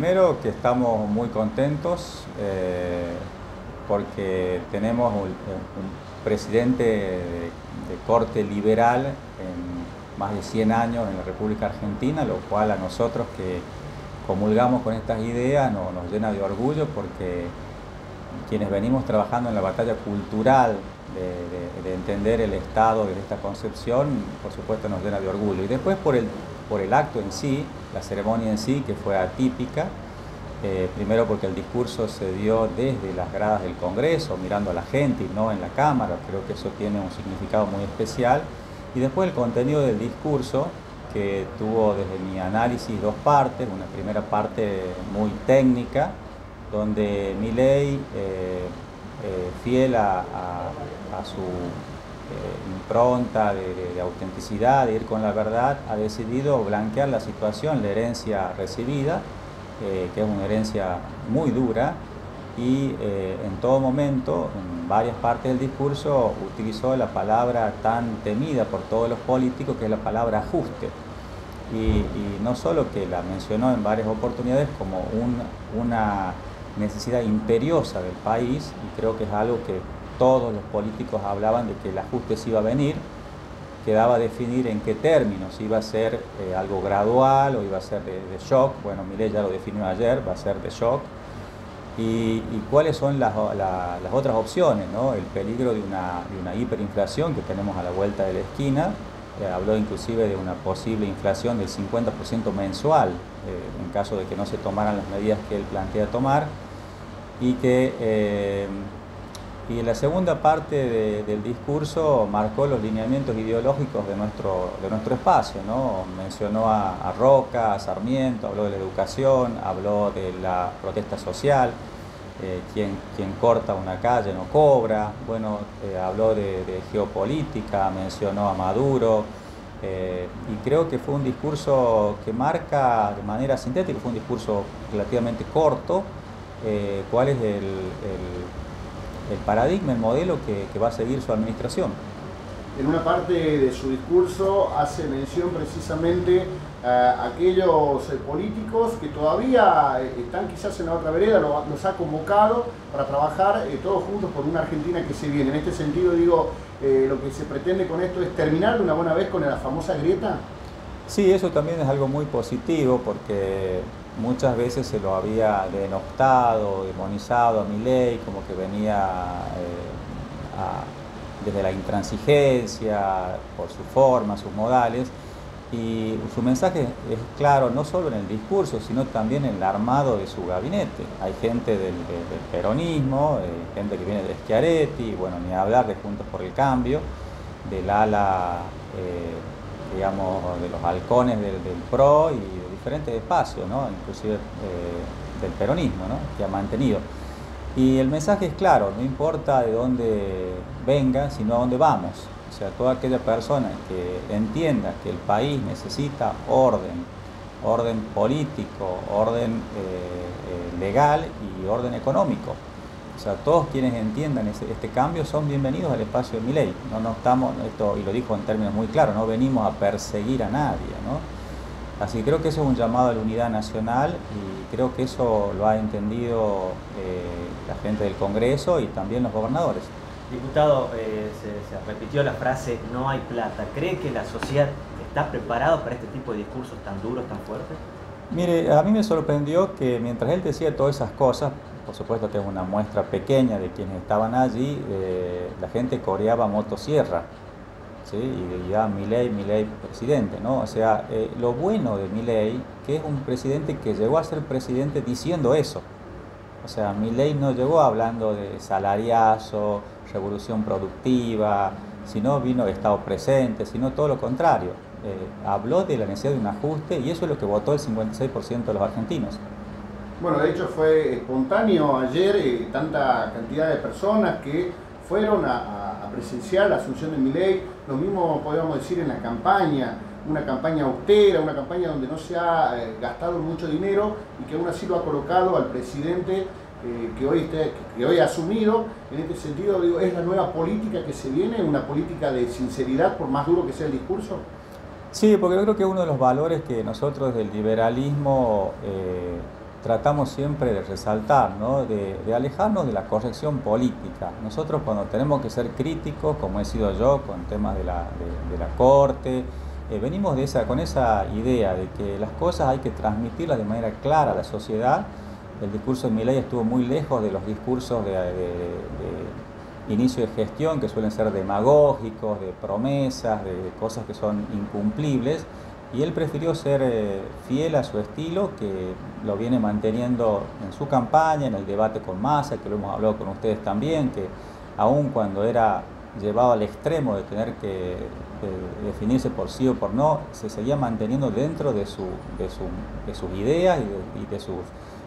Primero que estamos muy contentos eh, porque tenemos un, presidente de, corte liberal en más de 100 años en la República Argentina, lo cual a nosotros que comulgamos con estas ideas nos, llena de orgullo porque quienes venimos trabajando en la batalla cultural de, entender el Estado desde esta concepción, por supuesto nos llena de orgullo. Y después por el, por el acto en sí, la ceremonia en sí, que fue atípica, eh, primero porque el discurso se dio desde las gradas del Congreso, mirando a la gente y no en la Cámara, creo que eso tiene un significado muy especial. Y después el contenido del discurso, que tuvo desde mi análisis dos partes, una primera parte muy técnica, donde mi ley, eh, eh, fiel a, su impronta de, autenticidad, de ir con la verdad, ha decidido blanquear la situación, la herencia recibida, que es una herencia muy dura, y en todo momento, en varias partes del discurso, utilizó la palabra tan temida por todos los políticos, que es la palabra ajuste. Y, no solo que la mencionó en varias oportunidades como una necesidad imperiosa del país y creo que es algo que todos los políticos hablaban de que el ajuste se iba a venir, quedaba definir en qué términos, iba a ser eh, algo gradual o iba a ser de, shock, bueno, Milei ya lo definió ayer, va a ser de shock, y, cuáles son las, otras opciones, ¿no? el peligro de una, hiperinflación que tenemos a la vuelta de la esquina, eh, habló inclusive de una posible inflación del 50% mensual eh, en caso de que no se tomaran las medidas que él plantea tomar. Y que y en la segunda parte del discurso marcó los lineamientos ideológicos de nuestro, de nuestro espacio, ¿no? mencionó a, Roca, a Sarmiento, habló de la educación, habló de la protesta social, eh, quien, corta una calle no cobra, bueno, eh, habló de, geopolítica, mencionó a Maduro, y creo que fue un discurso que marca de manera sintética, fue un discurso relativamente corto, eh, cuál es el, paradigma, el modelo que, va a seguir su administración. En una parte de su discurso hace mención precisamente a aquellos eh, políticos que todavía eh, están quizás en la otra vereda, los ha convocado para trabajar todos juntos por una Argentina que se viene. En este sentido, digo, lo que se pretende con esto es terminar de una buena vez con la famosa grieta. Sí, eso también es algo muy positivo porque muchas veces se lo había denostado, demonizado a mi ley, como que venía eh, desde la intransigencia, por su forma, sus modales, y su mensaje es claro no solo en el discurso, sino también en el armado de su gabinete. Hay gente del, peronismo, eh, gente que viene de Schiaretti, bueno, ni hablar de Juntos por el Cambio, del ala, eh, digamos, de los halcones del, PRO y diferentes espacios, ¿no? inclusive eh, del peronismo, ¿no? que ha mantenido. Y el mensaje es claro, no importa de dónde venga, sino a dónde vamos. O sea, toda aquella persona que entienda que el país necesita orden, orden político, orden eh, eh, legal y orden económico. O sea, todos quienes entiendan este cambio son bienvenidos al espacio de mi ley. No, no estamos, esto, y lo dijo en términos muy claros, no venimos a perseguir a nadie. ¿no? Así que creo que eso es un llamado a la unidad nacional y creo que eso lo ha entendido eh, la gente del Congreso y también los gobernadores. Diputado, eh, se, repitió la frase no hay plata. ¿Cree que la sociedad está preparada para este tipo de discursos tan duros, tan fuertes? Mire, a mí me sorprendió que mientras él decía todas esas cosas, por supuesto que es una muestra pequeña de quienes estaban allí, eh, la gente coreaba motosierra y ya Milei, Milei presidente, ¿no? O sea, eh, lo bueno de Milei, que es un presidente que llegó a ser presidente diciendo eso. O sea, Milei no llegó hablando de salariazo, revolución productiva, sino vino Estado presente, sino todo lo contrario. Eh, habló de la necesidad de un ajuste y eso es lo que votó el 56% de los argentinos. Bueno, de hecho fue espontáneo ayer eh, tanta cantidad de personas que fueron a, presenciar la asunción de Milei, lo mismo podríamos decir en la campaña, una campaña austera, una campaña donde no se ha eh, gastado mucho dinero y que aún así lo ha colocado al presidente eh, que, hoy que hoy ha asumido. En este sentido, digo, ¿es la nueva política que se viene, una política de sinceridad, por más duro que sea el discurso? Sí, porque yo creo que uno de los valores que nosotros del liberalismo eh, tratamos siempre de resaltar, ¿no? de, alejarnos de la corrección política. Nosotros cuando tenemos que ser críticos, como he sido yo con temas de la, de, la Corte, eh, venimos de esa, con esa idea de que las cosas hay que transmitirlas de manera clara a la sociedad. El discurso de Milei estuvo muy lejos de los discursos de, inicio de gestión que suelen ser demagógicos, de promesas, de cosas que son incumplibles y él prefirió ser eh, fiel a su estilo, que lo viene manteniendo en su campaña, en el debate con Massa, que lo hemos hablado con ustedes también, que aun cuando era llevado al extremo de tener que definirse por sí o por no, se seguía manteniendo dentro de, su, de, sus ideas y de, sus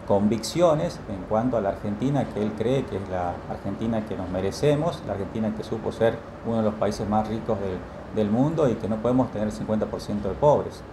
convicciones en cuanto a la Argentina que él cree que es la Argentina que nos merecemos, la Argentina que supo ser uno de los países más ricos del del mundo y que no podemos tener 50% de pobres.